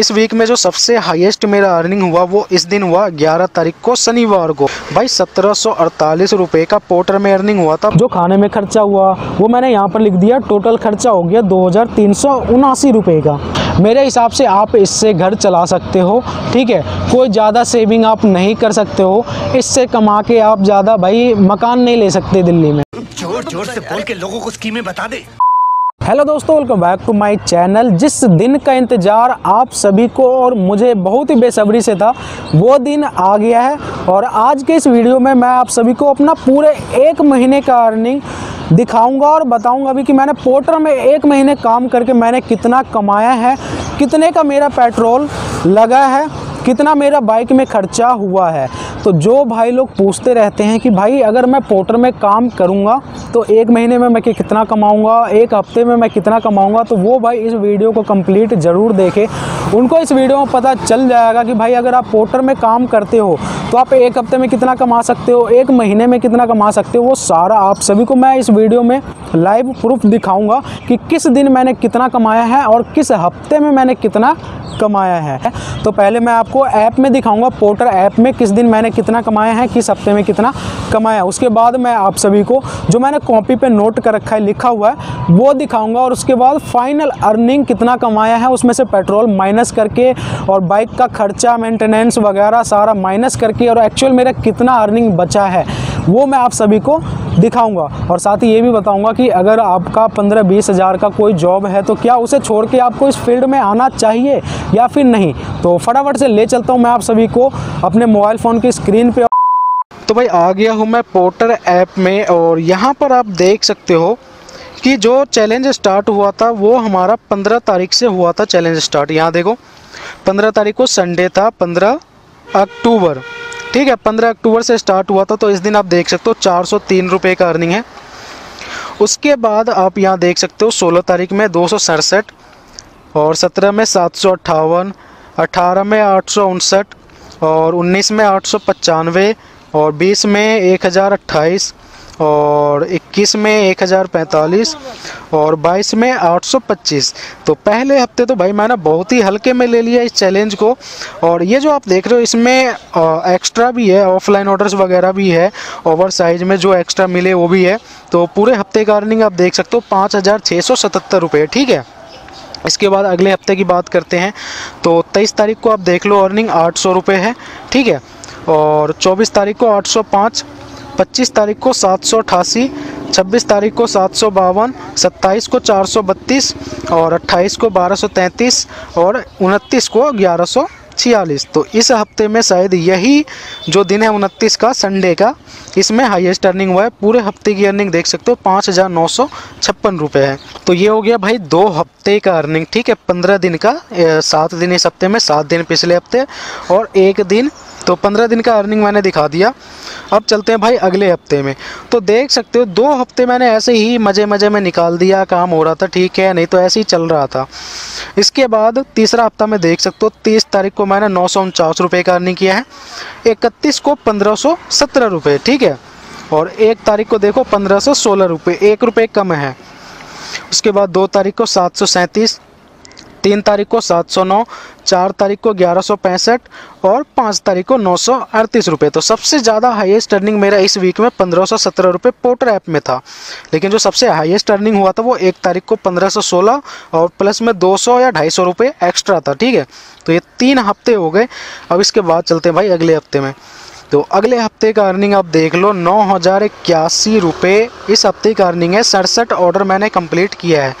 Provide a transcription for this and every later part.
इस वीक में जो सबसे हाईएस्ट मेरा अर्निंग हुआ वो इस दिन हुआ 11 तारीख को शनिवार को। भाई सत्रह सौ का पोर्टर में अर्निंग हुआ था। जो खाने में खर्चा हुआ वो मैंने यहाँ पर लिख दिया टोटल खर्चा हो गया दो हज़ार तीन सौ उनासी रुपये का। मेरे हिसाब से आप इससे घर चला सकते हो ठीक है? कोई ज़्यादा सेविंग आप नहीं कर सकते हो। इससे कमा के आप ज़्यादा भाई मकान नहीं ले सकते दिल्ली में। ज़ोर ज़ोर से बोल के लोगों को स्कीमें बता दे। हेलो दोस्तों welcome back to my channel जिस दिन का इंतज़ार आप सभी को और मुझे बहुत ही बेसब्री से था, वो दिन आ गया है और आज के इस वीडियो में मैं आप सभी को अपना पूरे एक महीने का अर्निंग दिखाऊँगा और बताऊँगा भी कि मैंने पोर्टर में एक महीने काम करके मैंने कितना कमाया है, कितने का मेरा पेट्रोल लगा है कितना मेरा बाइक में खर्चा हुआ है? तो जो भाई लोग पूछते रहते हैं कि भाई, अगर मैं पोर्टर में काम करूँगा तो एक महीने में मैं कितना कमाऊँगा, एक हफ़्ते में मैं कितना कमाऊँगा तो वो भाई इस वीडियो को कंप्लीट ज़रूर देखें। उनको इस वीडियो में पता चल जाएगा कि भाई, अगर आप पोर्टर में काम करते हो तो आप एक हफ़्ते में कितना कमा सकते हो, एक महीने में कितना कमा सकते हो, वो सारा आप सभी को मैं इस वीडियो में लाइव प्रूफ दिखाऊँगा कि किस दिन मैंने कितना कमाया है और किस हफ़्ते में मैंने कितना कमाया है तो पहले मैं आपको ऐप में दिखाऊँगा, पोर्टर ऐप में किस दिन मैंने कितना कमाया है, किस हफ़्ते में कितना कमाया उसके बाद मैं आप सभी को जो मैंने कॉपी पे नोट कर रखा है, लिखा हुआ है, वो दिखाऊँगा और उसके बाद फाइनल अर्निंग कितना कमाया है, उसमें से पेट्रोल माइनस करके और बाइक का खर्चा मेंटेनेंस वगैरह सारा माइनस करके और एक्चुअल मेरा कितना अर्निंग बचा है, वो मैं आप सभी को दिखाऊँगा। और साथ ही ये भी बताऊँगा कि अगर आपका पंद्रह बीस हज़ार का कोई जॉब है तो क्या उसे छोड़ के आपको इस फ़ील्ड में आना चाहिए या फिर नहीं? तो फटाफट से ले चलता हूँ मैं आप सभी को अपने मोबाइल फ़ोन की स्क्रीन पर तो भाई, आ गया हूँ मैं पोर्टर ऐप में, और यहाँ पर आप देख सकते हो कि जो चैलेंज स्टार्ट हुआ था, वो हमारा पंद्रह तारीख से हुआ था चैलेंज स्टार्ट यहाँ देखो, पंद्रह तारीख को संडे था, पंद्रह अक्टूबर। ठीक है, पंद्रह अक्टूबर से स्टार्ट हुआ था तो इस दिन आप देख सकते हो चार सौ तीन रुपये का अर्निंग है। उसके बाद आप यहाँ देख सकते हो सोलह तारीख में दो सौ सड़सठ, और सत्रह में सात सौ अट्ठावन, अठारह में आठ सौ उनसठ, और उन्नीस में आठ सौ पचानवे, और बीस में एक हज़ार अट्ठाईस और इक्कीस में एक हज़ार पैंतालीस और बाईस में आठ सौ पच्चीस। तो पहले हफ़्ते तो भाई मैंने बहुत ही हल्के में ले लिया इस चैलेंज को। और ये जो आप देख रहे हो, इसमें एक्स्ट्रा भी है ऑफलाइन ऑर्डर्स वगैरह भी है ओवर साइज़ में जो एक्स्ट्रा मिले वो भी है। तो पूरे हफ़्ते का अर्निंग आप देख सकते हो, पाँच हज़ार ठीक है? इसके बाद अगले हफ़्ते की बात करते हैं। तो तेईस तारीख को आप देख लो अर्निंग आठ सौ है, ठीक है? और चौबीस तारीख को आठ सौ पाँच सौ पाँच पच्चीस तारीख को सात सौ अठासी, छब्बीस तारीख को सात सौ बावन, सत्ताईस को चार सौ बत्तीस और अट्ठाईस को बारह सौ तैंतीस और उनतीस को ग्यारह सौ छियालीस। तो इस हफ़्ते में शायद यही जो दिन है उनतीस का, संडे का, इसमें हाईएस्ट अर्निंग हुआ है। पूरे हफ़्ते की अर्निंग देख सकते हो, पाँच हज़ार नौ सौ छप्पन रुपये है। तो ये हो गया भाई दो हफ़्ते का अर्निंग ठीक है? पंद्रह दिन का सात दिन इस हफ़्ते में, सात दिन पिछले हफ़्ते और एक दिन तो पंद्रह दिन का अर्निंग मैंने दिखा दिया। अब चलते हैं भाई अगले हफ़्ते में। तो देख सकते हो, दो हफ़्ते मैंने ऐसे ही मज़े मज़े में निकाल दिया, काम हो रहा था, ठीक है, नहीं तो ऐसे ही चल रहा था। इसके बाद तीसरा हफ़्ता में देख सकते हो, तीस तारीख को मैंने नौ सौ उनचास रुपये का अर्निंग किया है, इकतीस को पंद्रह सौ सत्रह रुपये ठीक है? और एक तारीख को देखो, पंद्रह सौ सोलह रुपये एक रुपये कम है। उसके बाद दो तारीख को सात सौ सैंतीस तीन तारीख को सात सौ नौ, चार तारीख को ग्यारह सौ पैंसठ और पाँच तारीख को नौ सौ अड़तीस रुपये तो सबसे ज़्यादा हाईएस्ट अर्निंग मेरा इस वीक में पंद्रह सौ सत्रह रुपये पोर्टर ऐप में था। लेकिन जो सबसे हाईएस्ट अर्निंग हुआ था वो एक तारीख को पंद्रह सौ सोलह और प्लस में दो सौ या ढाई सौ रुपये एक्स्ट्रा था, ठीक है? तो ये तीन हफ़्ते हो गए। अब इसके बाद चलते हैं भाई अगले हफ़्ते में। तो अगले हफ़्ते का अर्निंग आप देख लो, नौ हज़ार इक्यासी रुपये इस हफ़्ते का अर्निंग है। सड़सठ ऑर्डर मैंने कंप्लीट किया है।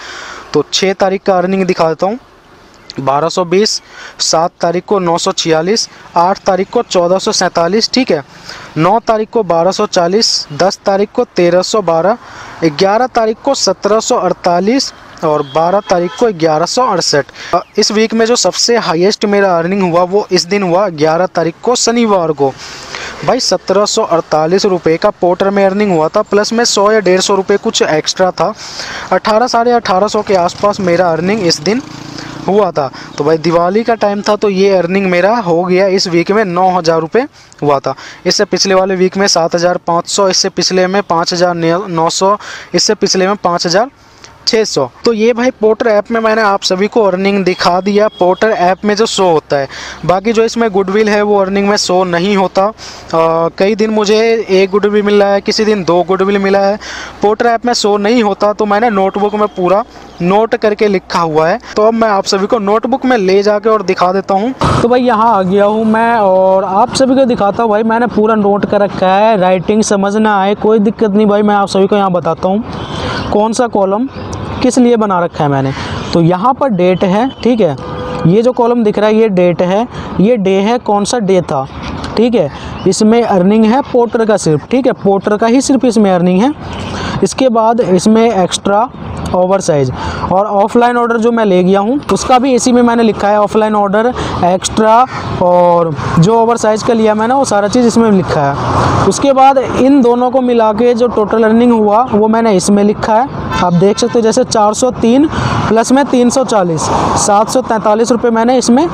तो छः तारीख का अर्निंग दिखा देता हूँ। बारह सौ बीस, सात तारीख को नौ सौ छियालीस, आठ तारीख को चौदह सौ सैंतालीस, ठीक है? नौ तारीख को बारह सौ चालीस, दस तारीख को तेरह सौ बारह, ग्यारह तारीख को सत्रह सौ अड़तालीस और 12 तारीख को ग्यारह इस वीक में जो सबसे हाईएस्ट मेरा अर्निंग हुआ, वो इस दिन हुआ 11 तारीख को शनिवार को। भाई, सत्रह सौ अड़तालीस रुपये का पोर्टर में अर्निंग हुआ था प्लस में सौ या डेढ़ सौ रुपये कुछ एक्स्ट्रा था। अठारह साढ़े अठारह सौ के आसपास मेरा अर्निंग इस दिन। हुआ था। तो भाई दिवाली का टाइम था तो ये अर्निंग मेरा हो गया इस वीक में नौ हज़ार रुपये हुआ था। इससे पिछले वाले वीक में सात हज़ार पाँच सौ इससे पिछले में पाँच हज़ार नौ सौ इससे पिछले में पाँच हज़ार 600 तो ये भाई पोर्टर ऐप में मैंने आप सभी को अर्निंग दिखा दिया। पोर्टर ऐप में जो शो होता है बाकी जो इसमें गुडविल है वो अर्निंग में शो नहीं होता। आ, कई दिन मुझे एक गुडविल मिला है किसी दिन दो गुडविल मिला है। पोर्टर ऐप में शो नहीं होता तो मैंने नोटबुक में पूरा नोट करके लिखा हुआ है। तो अब मैं आप सभी को नोटबुक में ले जाके और दिखा देता हूँ। तो भाई यहाँ आ गया हूँ मैं और आप सभी को दिखाता हूँ भाई, मैंने पूरा नोट कर रखा है। राइटिंग समझ ना आए, कोई दिक्कत नहीं भाई, मैं आप सभी को यहाँ बताता हूँ। कौन सा कॉलम किस लिए बना रखा है मैंने? तो यहाँ पर डेट है, ठीक है? ये जो कॉलम दिख रहा है, ये डेट है। ये डे है, कौन सा डे था? ठीक है? इसमें अर्निंग है पोर्टर का सिर्फ़, ठीक है? पोर्टर का ही सिर्फ़ इसमें अर्निंग है। इसके बाद इसमें एक्स्ट्रा ओवर साइज़ और ऑफलाइन ऑर्डर जो मैं ले गया हूँ, उसका भी इसी में मैंने लिखा है ऑफलाइन ऑर्डर एक्स्ट्रा और जो ओवर साइज़ का लिया मैंने, वो सारा चीज़ इसमें लिखा है। उसके बाद इन दोनों को मिला के जो टोटल अर्निंग हुआ, वो मैंने इसमें लिखा है। आप देख सकते हो, जैसे 403 प्लस में 340 743 रुपये मैंने इसमें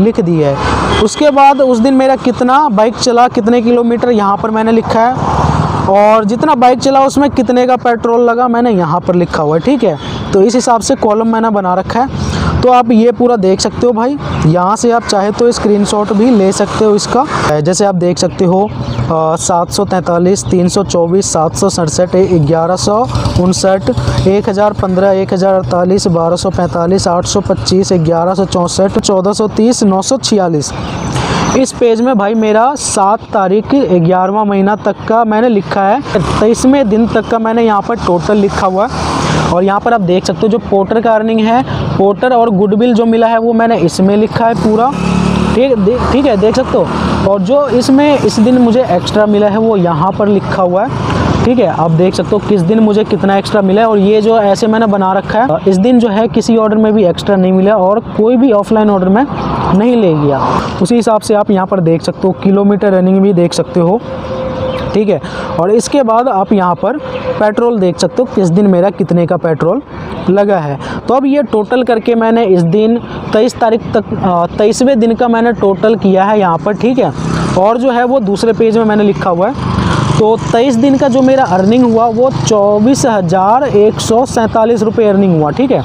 लिख दिया है। उसके बाद उस दिन मेरा कितना बाइक चला कितने किलोमीटर, यहाँ पर मैंने लिखा है। और जितना बाइक चला उसमें कितने का पेट्रोल लगा, मैंने यहाँ पर लिखा हुआ है, ठीक है? तो इस हिसाब से कॉलम मैंने बना रखा है। तो आप ये पूरा देख सकते हो भाई। यहाँ से आप चाहे तो स्क्रीनशॉट भी ले सकते हो इसका। जैसे आप देख सकते हो सात सौ तैंतालीस, तीन सौ चौबीस, सात सौ सड़सठ ग्यारह सौ उनसठ, एक हज़ार पंद्रह, एक हज़ार अड़तालीस, बारह सौ पैंतालीस, आठ सौ पच्चीस, ग्यारह सौ चौंसठ, चौदह सौ तीस, नौ सौ छियालीस। इस पेज में भाई मेरा सात तारीख ग्यारहवा महीना तक का मैंने लिखा है। तेईसवें दिन तक का मैंने यहाँ पर टोटल लिखा हुआ है। और यहाँ पर आप देख सकते हो जो पोर्टर का अर्निंग है पोर्टर और गुडविल जो मिला है वो मैंने इसमें लिखा है पूरा। ठीक ठीक है, देख सकते हो। और जो इसमें इस दिन मुझे एक्स्ट्रा मिला है, वो यहाँ पर लिखा हुआ है। ठीक है, आप देख सकते हो किस दिन मुझे कितना एक्स्ट्रा मिला है। और ये जो ऐसे मैंने बना रखा है, इस दिन जो है किसी ऑर्डर में भी एक्स्ट्रा नहीं मिला और कोई भी ऑफलाइन ऑर्डर में नहीं ले गया। उसी हिसाब से आप यहाँ पर देख सकते हो, किलोमीटर रनिंग भी देख सकते हो। ठीक है? और इसके बाद आप यहाँ पर पेट्रोल देख सकते हो किस दिन मेरा कितने का पेट्रोल लगा है। तो अब ये टोटल करके मैंने इस दिन तेईस तारीख तक तेईसवें दिन का मैंने टोटल किया है यहाँ पर, ठीक है? और जो है वो दूसरे पेज में मैंने लिखा हुआ है। तो तेईस दिन का जो मेरा अर्निंग हुआ वो चौबीस हज़ार एक सौ सैंतालीस रुपये अर्निंग हुआ, ठीक है?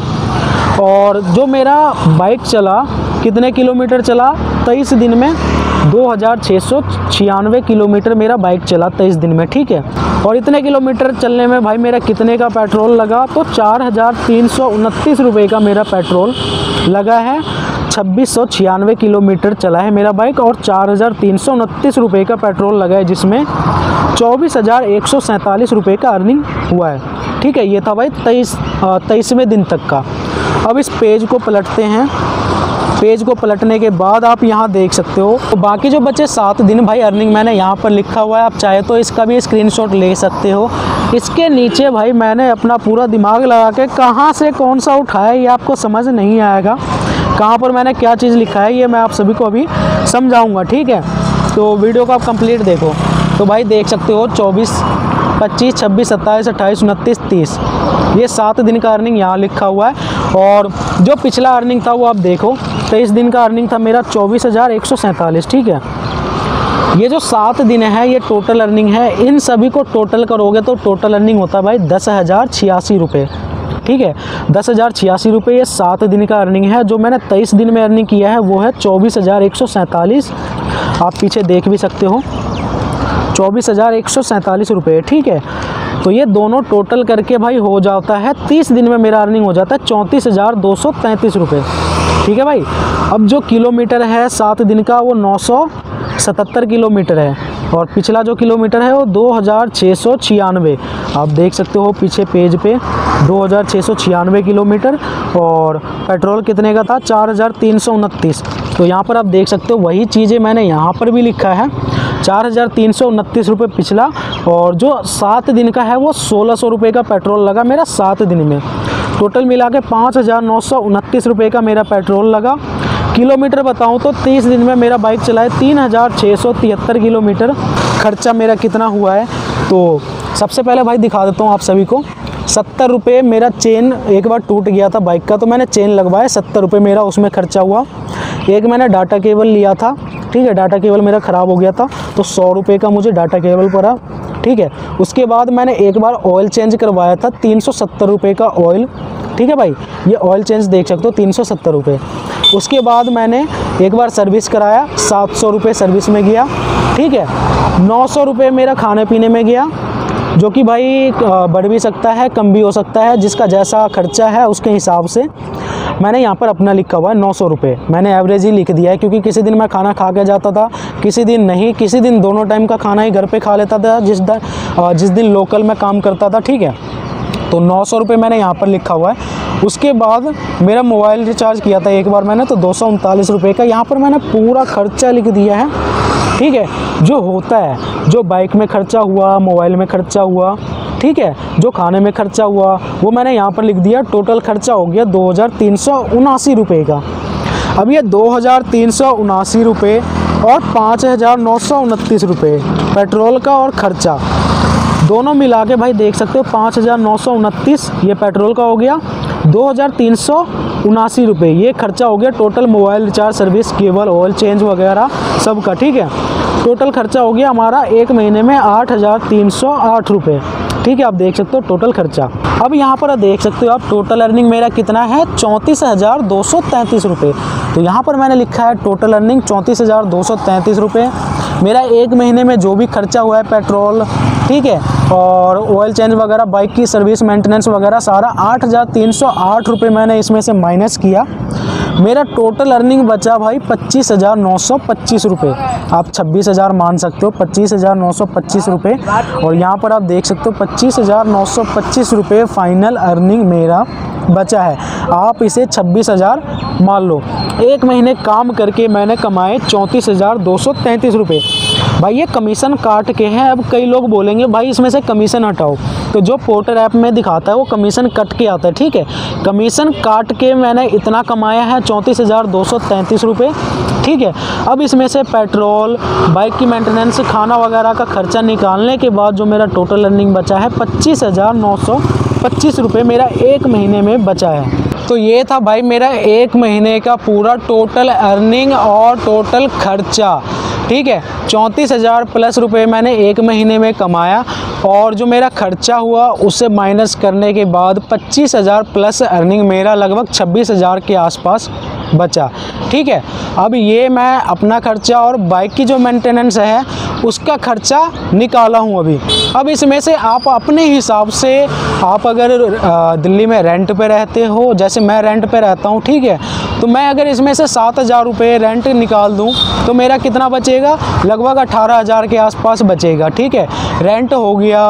और जो मेरा बाइक चला, कितने किलोमीटर चला, तेईस दिन में दो हज़ार छः सौ छियानवे किलोमीटर मेरा बाइक चला तेईस दिन में, ठीक है? और इतने किलोमीटर चलने में भाई मेरा कितने का पेट्रोल लगा? तो चार हज़ार का मेरा पेट्रोल लगा है। छब्बीस किलोमीटर चला है मेरा बाइक और चार हज़ार का पेट्रोल लगा है, जिसमें चौबीस हज़ार एक सौ सैंतालीस रुपये का अर्निंग हुआ है, ठीक है? ये था भाई तेईस तेईसवें दिन तक का। अब इस पेज को पलटते हैं। पेज को पलटने के बाद आप यहाँ देख सकते हो। तो बाकी जो बच्चे सात दिन भाई अर्निंग मैंने यहाँ पर लिखा हुआ है। आप चाहे तो इसका भी स्क्रीनशॉट ले सकते हो। इसके नीचे भाई मैंने अपना पूरा दिमाग लगा के कहाँ से कौन सा उठाया, ये आपको समझ नहीं आएगा। कहाँ पर मैंने क्या चीज़ लिखा है, ये मैं आप सभी को अभी समझाऊँगा, ठीक है? तो वीडियो को आप कंप्लीट देखो। तो भाई देख सकते हो, चौबीस, पच्चीस, छब्बीस, सत्ताईस, अट्ठाईस, उनतीस, तीस। ये सात दिन का अर्निंग यहाँ लिखा हुआ है और जो पिछला अर्निंग था वो आप देखो, तेईस दिन का अर्निंग था मेरा चौबीस हज़ार एक सौ ठीक है? ये जो सात दिन है, ये टोटल अर्निंग है, इन सभी को टोटल करोगे तो टोटल अर्निंग होता है भाई दस हज़ार छियासी रुपये ठीक है? दस हज़ार छियासी रुपये ये सात दिन का अर्निंग है, जो मैंने तेईस दिन में अर्निंग किया है, वो है चौबीस हज़ार एक सौ सैंतालीस। आप पीछे देख भी सकते हो, चौबीस हज़ार एक सौ सैंतालीस रुपये ठीक है? तो ये दोनों टोटल करके भाई हो जाता है तीस दिन में मेरा अर्निंग हो जाता है चौंतीस हज़ार दो सौ तैंतीस रुपये ठीक है भाई? अब जो किलोमीटर है सात दिन का वो नौ सौ सतहत्तर किलोमीटर है और पिछला जो किलोमीटर है वो दो हज़ार छः सौ छियानवे। आप देख सकते हो पीछे पेज पे दो हज़ार छः सौ छियानवे किलोमीटर और पेट्रोल कितने का था? चार हज़ार तीन सौ उनतीस। तो यहाँ पर आप देख सकते हो वही चीज़ें मैंने यहाँ पर भी लिखा है। चार हज़ार तीन सौ उनतीस रुपये पिछला और जो सात दिन का है वो सोलह सौ रुपये का पेट्रोल लगा मेरा सात दिन में। टोटल मिला के पाँच हज़ार नौ सौ उनतीस रुपये का मेरा पेट्रोल लगा। किलोमीटर बताऊँ तो 30 दिन में मेरा बाइक चलाए तीन हज़ार छः सौ तिहत्तर किलोमीटर। खर्चा मेरा कितना हुआ है? तो सबसे पहले भाई दिखा देता हूँ आप सभी को। सत्तर रुपये मेरा चेन एक बार टूट गया था बाइक का तो मैंने चेन लगवाया, सत्तर रुपये मेरा उसमें खर्चा हुआ। एक मैंने डाटा केबल लिया था ठीक है डाटा केबल मेरा ख़राब हो गया था तो सौ रुपये का मुझे डाटा केबल पड़ा, ठीक है। उसके बाद मैंने एक बार ऑयल चेंज करवाया था, तीन सौ सत्तर रुपये का ऑयल ठीक है भाई? ये ऑयल चेंज देख सकते हो, तीन सौ सत्तर रुपये उसके बाद मैंने एक बार सर्विस कराया, सात सौ रुपये सर्विस में गया, ठीक है। नौ सौ रुपये मेरा खाने पीने में गया जो कि भाई बढ़ भी सकता है, कम भी हो सकता है, जिसका जैसा खर्चा है उसके हिसाब से मैंने यहाँ पर अपना लिखा हुआ है, नौ सौ रुपये। मैंने एवरेज ही लिख दिया है, क्योंकि किसी दिन मैं खाना खा के जाता था, किसी दिन नहीं, किसी दिन दोनों टाइम का खाना ही घर पे खा लेता था, जिस दिन जिस दिन लोकल में काम करता था, ठीक है? तो नौ सौ रुपये मैंने यहाँ पर लिखा हुआ है। उसके बाद मेरा मोबाइल रिचार्ज किया था एक बार मैंने तो दो सौ उनतालीस रुपये का यहाँ पर मैंने पूरा खर्चा लिख दिया है। ठीक है? जो होता है, जो बाइक में खर्चा हुआ मोबाइल में खर्चा हुआ, ठीक है? जो खाने में खर्चा हुआ, वो मैंने यहाँ पर लिख दिया टोटल खर्चा हो गया दो रुपये का। अब ये दो रुपये और पाँच हज़ार नौ सौ उनतीस रुपये पेट्रोल का और ख़र्चा। दोनों मिला के भाई देख सकते हो, पाँच हज़ार नौ सौ उनतीस, ये पेट्रोल का हो गया, दो हज़ार तीन सौ उनासी रुपये ये खर्चा हो गया total mobile recharge service cable oil change वगैरह सब का ठीक है? टोटल खर्चा हो गया हमारा एक महीने में आठ हज़ार तीन सौ आठ रुपये। ठीक है, आप देख सकते हो टोटल खर्चा। अब यहाँ पर देख सकते हो आप टोटल अर्निंग मेरा कितना है? चौंतीस हज़ार दो सौ तैंतीस रुपये। तो यहाँ पर मैंने लिखा है टोटल अर्निंग चौंतीस हज़ार दो सौ तैंतीस रुपये। मेरा एक महीने में जो भी खर्चा हुआ है, पेट्रोल, ठीक है, और ऑयल चेंज वगैरह बाइक की सर्विस मेंटेनेंस वगैरह, सारा आठ हज़ार तीन सौ आठ रुपये मैंने इसमें से माइनस किया। मेरा टोटल अर्निंग बचा भाई पच्चीस हज़ार नौ सौ पच्चीस रुपये आप छब्बीस हज़ार मान सकते हो, पच्चीस हज़ार नौ सौ पच्चीस रुपये और यहाँ पर आप देख सकते हो, पच्चीस हज़ार नौ सौ पच्चीस रुपये फाइनल अर्निंग मेरा बचा है। आप इसे छब्बीस हज़ार मान लो। एक महीने काम करके मैंने कमाए चौंतीस हज़ार दो सौ तैंतीस रुपये भाई, ये कमीशन काट के हैं, अब कई लोग बोलेंगे, भाई, इसमें से कमीशन हटाओ। तो जो पोर्टर ऐप में दिखाता है, वो कमीशन कट के आता है, ठीक है? कमीशन काट के मैंने इतना कमाया है, चौंतीस हज़ार दो सौ तैंतीस रुपये ठीक है? अब इसमें से पेट्रोल, बाइक की मेंटेनेंस खाना वगैरह का खर्चा निकालने के बाद जो मेरा टोटल अर्निंग बचा है, पच्चीस हज़ार नौ सौ पच्चीस रुपये मेरा एक महीने में बचा है। तो ये था भाई मेरा एक महीने का पूरा टोटल अर्निंग और टोटल खर्चा। ठीक है? चौंतीस हज़ार प्लस रुपए मैंने एक महीने में कमाया और जो मेरा खर्चा हुआ उसे माइनस करने के बाद पच्चीस हज़ार प्लस अर्निंग मेरा लगभग छब्बीस हज़ार के आसपास बचा। ठीक है? अब ये मैं अपना खर्चा और बाइक की जो मेंटेनेंस है, उसका खर्चा निकाला हूँ अभी। अब इसमें से आप अपने हिसाब से आप अगर दिल्ली में रेंट पे रहते हो, जैसे मैं रेंट पे रहता हूँ, ठीक है? तो मैं अगर इसमें से सात हज़ार रुपये रेंट निकाल दूँ तो मेरा कितना बचेगा? लगभग अठारह हज़ार के आसपास बचेगा, ठीक है? रेंट हो गया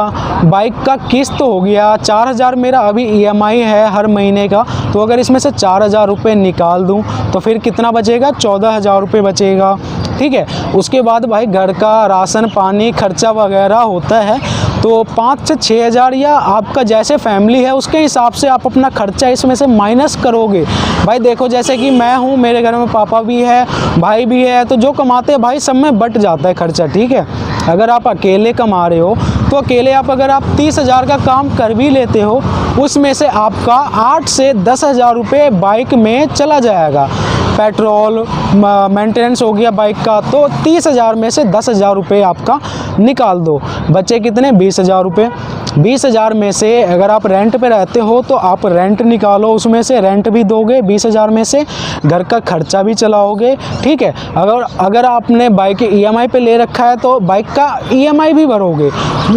बाइक का किस्त हो गया, चार हज़ार मेरा अभी ईएमआई है हर महीने का तो अगर इसमें से चार हज़ार रुपये निकाल दूँ तो फिर कितना बचेगा? चौदह हज़ार रुपये बचेगा, ठीक है? उसके बाद भाई घर का राशन, पानी, खर्चा वगैरह होता है तो पाँच से छः हज़ार या आपका जैसे फैमिली है, उसके हिसाब से आप अपना खर्चा इसमें से माइनस करोगे। भाई देखो, जैसे कि मैं हूँ, मेरे घर में पापा भी है, भाई भी है तो जो कमाते हैं भाई सब में बट जाता है खर्चा, ठीक है? अगर आप अकेले कमा रहे हो तो अकेले आप अगर आप तीस हज़ार का काम कर भी लेते हो, उसमें से आपका आठ से दस हज़ार रुपये बाइक में चला जाएगा। पेट्रोल मेंटेनेंस हो गया बाइक का तो तीस हज़ार में से दस हज़ार रुपये आपका निकाल दो। बचे कितने? बीस हज़ार रुपये बीस हज़ार में से अगर आप रेंट पे रहते हो तो आप रेंट निकालो उसमें से। रेंट भी दोगे बीस हज़ार में से। घर का खर्चा भी चलाओगे, ठीक है? अगर अगर आपने बाइक ई एम पे ले रखा है तो बाइक का ईएमआई भी भरोगे।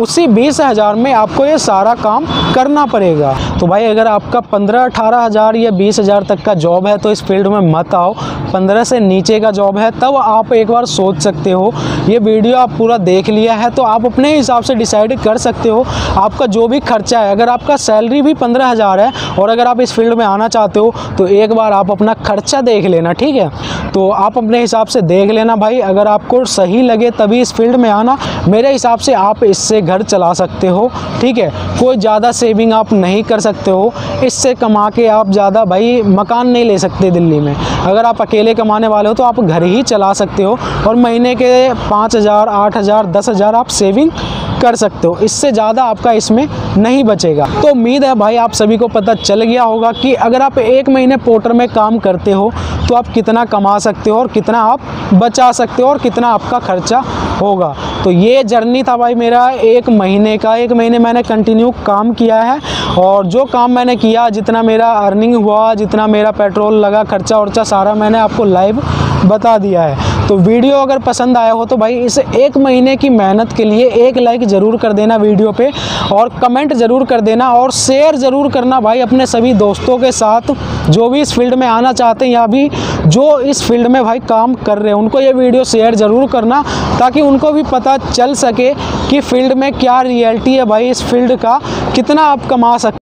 उसी बीस हज़ार में आपको ये सारा काम करना पड़ेगा। तो भाई, अगर आपका पंद्रह अठारह हज़ार या बीस हज़ार तक का जॉब है तो इस फ़ील्ड में मत आओ। पंद्रह से नीचे का जॉब है, तब आप एक बार सोच सकते हो। ये वीडियो आप पूरा देख लिया है तो आप अपने हिसाब से डिसाइड कर सकते हो। आपका जो भी खर्चा है, अगर आपका सैलरी भी पंद्रह हज़ार है, और अगर आप इस फ़ील्ड में आना चाहते हो तो एक बार आप अपना खर्चा देख लेना, ठीक है? तो आप अपने हिसाब से देख लेना भाई, अगर आपको सही लगे तभी इस फ़ील्ड में आना। मेरे हिसाब से आप इससे घर चला सकते हो, ठीक है? कोई ज़्यादा सेविंग आप नहीं कर सकते हो। इससे कमा के आप ज़्यादा, भाई, मकान नहीं ले सकते दिल्ली में। अगर आप अकेले कमाने वाले हो तो आप घर ही चला सकते हो। और महीने के पाँच हज़ार, आठ हज़ार, दस हज़ार आप सेविंग कर सकते हो। इससे ज़्यादा आपका इसमें नहीं बचेगा। तो उम्मीद है भाई आप सभी को पता चल गया होगा कि अगर आप एक महीने पोर्टर में काम करते हो तो आप कितना कमा सकते हो और कितना आप बचा सकते हो और कितना आपका खर्चा होगा। तो ये जर्नी था भाई मेरा एक महीने का। एक महीने मैंने कंटिन्यू काम किया है और जो काम मैंने किया, जितना मेरा अर्निंग हुआ, जितना मेरा पेट्रोल लगा खर्चा वर्चा सारा मैंने आपको लाइव बता दिया है। तो वीडियो अगर पसंद आया हो तो भाई इस एक महीने की मेहनत के लिए एक लाइक ज़रूर कर देना वीडियो पे और कमेंट ज़रूर कर देना और शेयर ज़रूर करना भाई अपने सभी दोस्तों के साथ जो भी इस फ़ील्ड में आना चाहते हैं या भी जो इस फ़ील्ड में भाई काम कर रहे हैं, उनको ये वीडियो शेयर ज़रूर करना ताकि उनको भी पता चल सके कि फ़ील्ड में क्या रियलिटी है भाई इस फ़ील्ड का, कितना आप कमा सकते